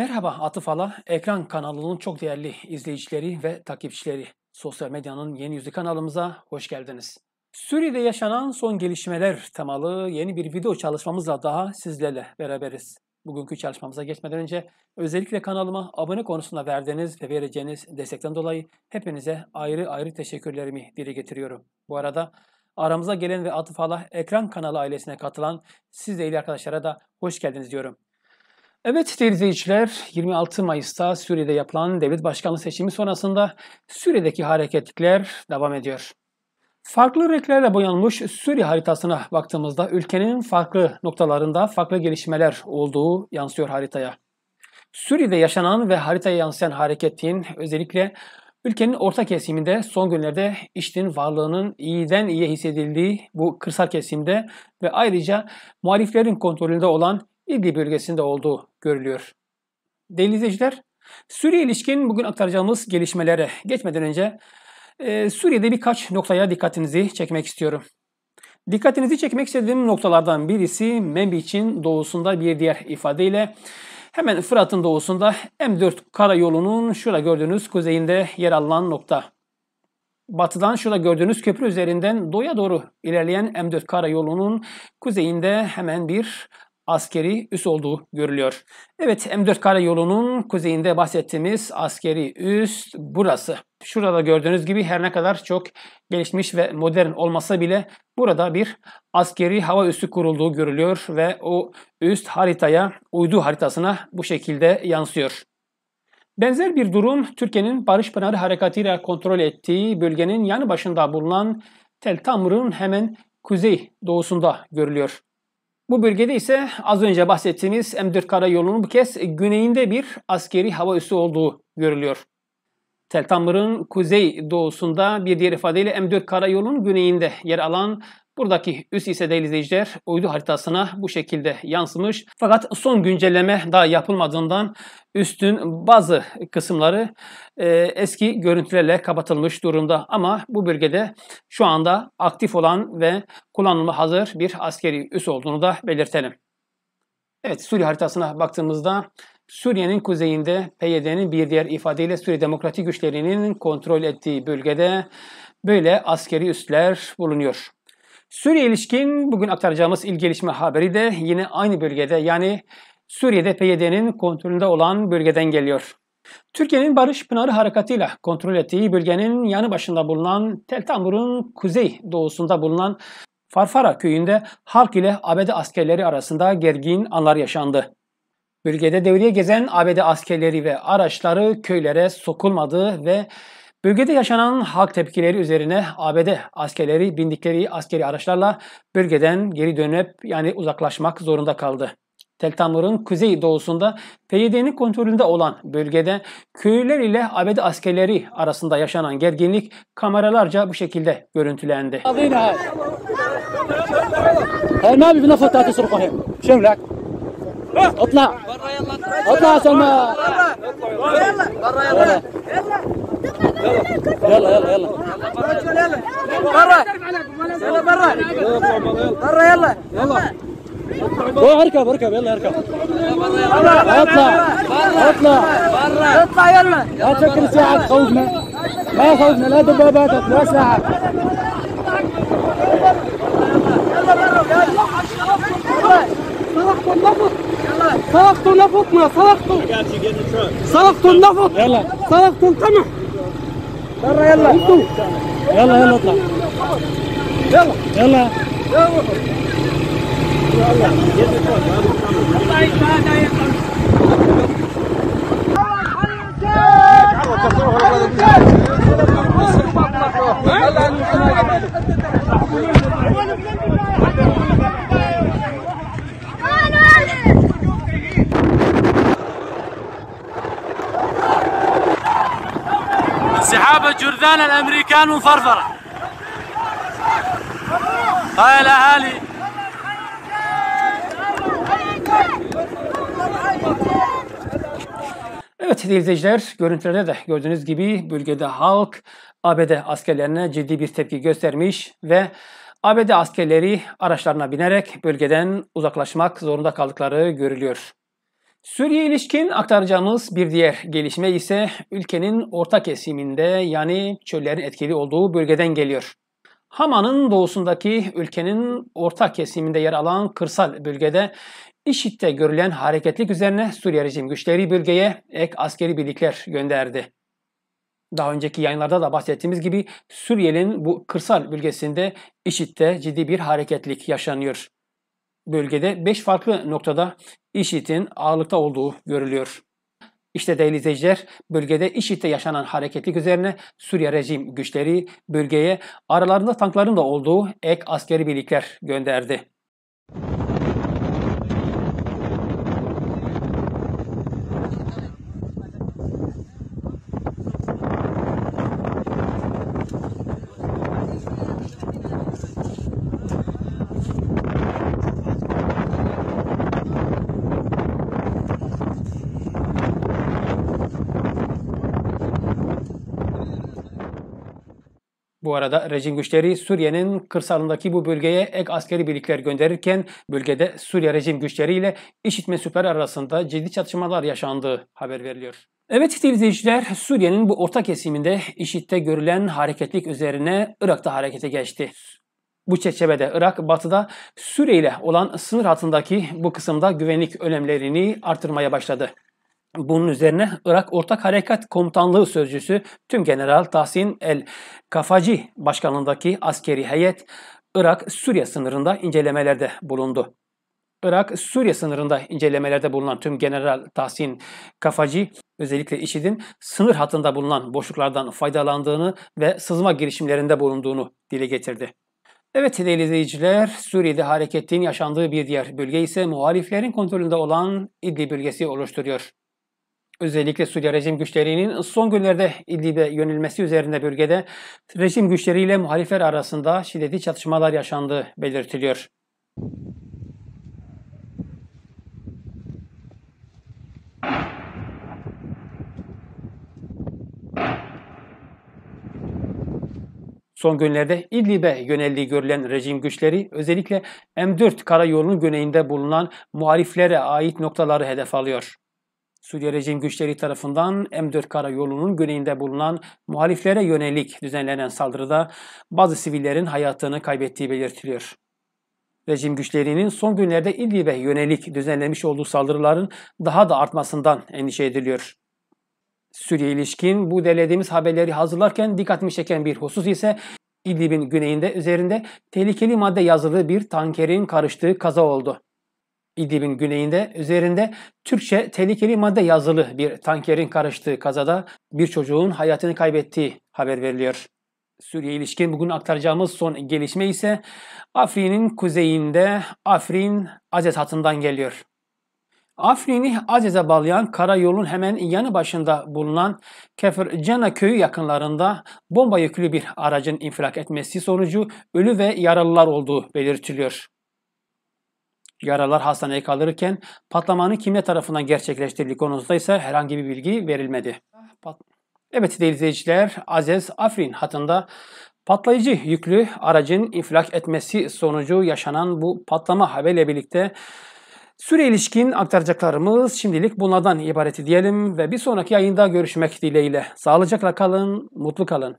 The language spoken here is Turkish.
Merhaba Atıf Ala, ekran kanalının çok değerli izleyicileri ve takipçileri. Sosyal medyanın yeni yüzü kanalımıza hoş geldiniz. Suriye'de yaşanan son gelişmeler temalı yeni bir video çalışmamızla daha sizlerle beraberiz. Bugünkü çalışmamıza geçmeden önce özellikle kanalıma abone konusunda verdiğiniz ve vereceğiniz destekten dolayı hepinize ayrı ayrı teşekkürlerimi dile getiriyorum. Bu arada aramıza gelen ve Atıf Ala ekran kanalı ailesine katılan siz değerli arkadaşlara da hoş geldiniz diyorum. Evet değerli izleyiciler 26 Mayıs'ta Suriye'de yapılan devlet başkanlığı seçimi sonrasında Suriye'deki hareketlikler devam ediyor. Farklı renklerle boyanmış Suriye haritasına baktığımızda ülkenin farklı noktalarında farklı gelişmeler olduğu yansıyor haritaya. Suriye'de yaşanan ve haritaya yansıyan hareketliğin özellikle ülkenin orta kesiminde son günlerde IŞİD'in varlığının iyiden iyiye hissedildiği bu kırsal kesimde ve ayrıca muhaliflerin kontrolünde olan İdlib bölgesinde olduğu görülüyor. Değerli izleyiciler, Suriye ilişkin bugün aktaracağımız gelişmelere geçmeden önce e, Suriye'de birkaç noktaya dikkatinizi çekmek istiyorum. Dikkatinizi çekmek istediğim noktalardan birisi Menbiç'in doğusunda bir diğer ifadeyle hemen Fırat'ın doğusunda M4 karayolunun şurada gördüğünüz kuzeyinde yer alan nokta. Batıdan şurada gördüğünüz köprü üzerinden doğuya doğru ilerleyen M4 karayolunun kuzeyinde hemen bir askeri üs olduğu görülüyor. Evet M4 karayolunun kuzeyinde bahsettiğimiz askeri üst burası. Şurada gördüğünüz gibi her ne kadar çok gelişmiş ve modern olmasa bile burada bir askeri hava üssü kurulduğu görülüyor ve o üst haritaya, uydu haritasına bu şekilde yansıyor. Benzer bir durum Türkiye'nin Barış Pınarı Harekatı ile kontrol ettiği bölgenin yanı başında bulunan Tel Tamr'ın hemen kuzey doğusunda görülüyor. Bu bölgede ise az önce bahsettiğimiz M4 karayolunun bu kez güneyinde bir askeri hava üssü olduğu görülüyor. Tel Tamr'ın kuzey doğusunda bir diğer ifadeyle M4 karayolunun güneyinde yer alan Buradaki üs ise değerli izleyiciler uydu haritasına bu şekilde yansımış. Fakat son güncelleme daha yapılmadığından üstün bazı kısımları e, eski görüntülerle kapatılmış durumda. Ama bu bölgede şu anda aktif olan ve kullanılma hazır bir askeri üs olduğunu da belirtelim. Evet Suriye haritasına baktığımızda Suriye'nin kuzeyinde PYD'nin bir diğer ifadeyle Suriye Demokratik Güçlerinin kontrol ettiği bölgede böyle askeri üsler bulunuyor. Suriye ilişkin bugün aktaracağımız ilk gelişme haberi de yine aynı bölgede yani Suriye'de PYD'nin kontrolünde olan bölgeden geliyor. Türkiye'nin Barış Pınarı harekatıyla kontrol ettiği bölgenin yanı başında bulunan Tel Tamur'un kuzey doğusunda bulunan Farfara köyünde halk ile ABD askerleri arasında gergin anlar yaşandı. Bölgede devreye gezen ABD askerleri ve araçları köylere sokulmadı ve Bölgede yaşanan halk tepkileri üzerine ABD askerleri bindikleri askeri araçlarla bölgeden geri dönüp yani uzaklaşmak zorunda kaldı. Tel Tamur'un kuzey doğusunda PYD'nin kontrolünde olan bölgede köylüler ile ABD askerleri arasında yaşanan gerginlik kameralarca bu şekilde görüntülendi. اطلع. اطلع سلمى. برا يلا يلا يلا. يلا برا يلا برا برا يلا روح اركب اركب يلا اركب. اطلع اطلع. اطلع يلا لا تفكر ساعة تخوفنا. ما خوفنا لا دبابات لا ساعة. نفطنا صرختوا صرختوا النفط يلا. صرختوا القمح برا يلا. يلا يلا اطلع. يلا. يلا. انسحاب الجرذان الامريكان من فرفره هاي الاهالي Evet değerli izleyiciler, görüntülerde de gördüğünüz gibi bölgede halk ABD askerlerine ciddi bir tepki göstermiş ve ABD askerleri araçlarına binerek bölgeden uzaklaşmak zorunda kaldıkları görülüyor. Suriye ilişkin aktaracağımız bir diğer gelişme ise ülkenin orta kesiminde yani çöllerin etkili olduğu bölgeden geliyor. Haman'ın doğusundaki ülkenin orta kesiminde yer alan kırsal bölgede IŞİD'de görülen hareketlik üzerine Suriye rejim güçleri bölgeye ek askeri birlikler gönderdi. Daha önceki yayınlarda da bahsettiğimiz gibi Suriye'nin bu kırsal bölgesinde IŞİD'de ciddi bir hareketlik yaşanıyor. Bölgede 5 farklı noktada IŞİD'in ağırlıkta olduğu görülüyor. İşte değerli izleyiciler, bölgede IŞİD'de yaşanan hareketlik üzerine Suriye rejim güçleri bölgeye aralarında tankların da olduğu ek askeri birlikler gönderdi. Bu arada rejim güçleri Suriye'nin kırsalındaki bu bölgeye ek askeri birlikler gönderirken bölgede Suriye rejim güçleriyle IŞİD mensupları arasında ciddi çatışmalar yaşandığı haber veriliyor. Evet sevgili izleyiciler, Suriye'nin bu orta kesiminde IŞİD'de görülen hareketlik üzerine Irak'ta harekete geçti. Bu çerçevede Irak batıda Suriye ile olan sınır hattındaki bu kısımda güvenlik önlemlerini artırmaya başladı. Bunun üzerine Irak Ortak Harekat Komutanlığı Sözcüsü Tüm General Tahsin El Kafaci başkanlığındaki askeri heyet Irak-Suriye sınırında incelemelerde bulundu. Irak-Suriye sınırında incelemelerde bulunan tüm General Tahsin Kafaci özellikle IŞİD'in sınır hattında bulunan boşluklardan faydalandığını ve sızma girişimlerinde bulunduğunu dile getirdi. Evet değerli izleyiciler, Suriye'de hareketin yaşandığı bir diğer bölge ise muhaliflerin kontrolünde olan İdlib bölgesi oluşturuyor. Özellikle Suriye rejim güçlerinin son günlerde İdlib'e yönelmesi üzerinde bölgede rejim güçleriyle muhalifler arasında şiddetli çatışmalar yaşandığı belirtiliyor. Son günlerde İdlib'e yöneldiği görülen rejim güçleri özellikle M4 karayolunun güneyinde bulunan muhaliflere ait noktaları hedef alıyor. Suriye rejim güçleri tarafından M4 karayolunun güneyinde bulunan muhaliflere yönelik düzenlenen saldırıda bazı sivillerin hayatını kaybettiği belirtiliyor. Rejim güçlerinin son günlerde İdlib'e yönelik düzenlemiş olduğu saldırıların daha da artmasından endişe ediliyor. Suriye ilişkin bu derlediğimiz haberleri hazırlarken dikkatimi çeken bir husus ise İdlib'in güneyinde üzerinde tehlikeli madde yazılı bir tankerin karıştığı kaza oldu. İdlib'in güneyinde üzerinde Türkçe tehlikeli madde yazılı bir tankerin karıştığı kazada bir çocuğun hayatını kaybettiği haber veriliyor. Suriye ilişkin bugün aktaracağımız son gelişme ise Afrin'in kuzeyinde Afrin Azez hattından geliyor. Afrin'i Azez'e bağlayan karayolun hemen yanı başında bulunan Kefir Cana köyü yakınlarında bomba yüklü bir aracın infilak etmesi sonucu ölü ve yaralılar olduğu belirtiliyor. Yaralar hastaneye kaldırırken patlamanın kimya tarafından gerçekleştirildiği konusunda ise herhangi bir bilgi verilmedi. Evet değerli izleyiciler, Azez Afrin hattında patlayıcı yüklü aracın infilak etmesi sonucu yaşanan bu patlama haberiyle birlikte Süre ilişkin aktaracaklarımız şimdilik bunlardan ibaret diyelim ve bir sonraki yayında görüşmek dileğiyle. Sağlıcakla kalın, mutlu kalın.